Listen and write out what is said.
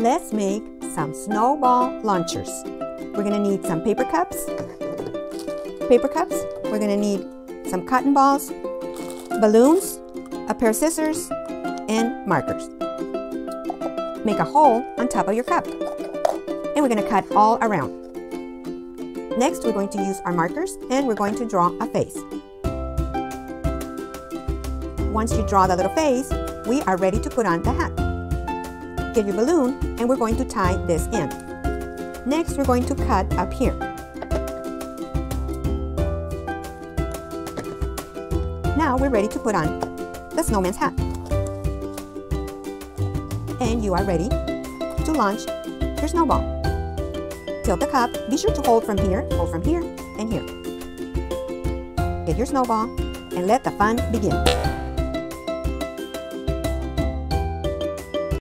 Let's make some snowball launchers. We're gonna need some paper cups, paper cups. We're gonna need some cotton balls, balloons, a pair of scissors, and markers. Make a hole on top of your cup. And we're gonna cut all around. Next, we're going to use our markers and we're going to draw a face. Once you draw the little face, we are ready to put on the hat. Get your balloon and we're going to tie this in. Next, we're going to cut up here. Now we're ready to put on the snowman's hat. And you are ready to launch your snowball. Tilt the cup. Be sure to hold from here, hold from here, and here. Get your snowball and let the fun begin.